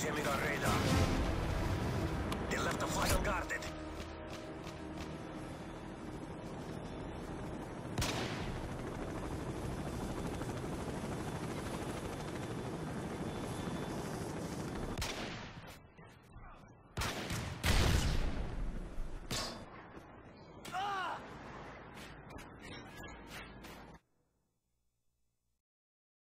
Incoming our radar. They left the flag on guard.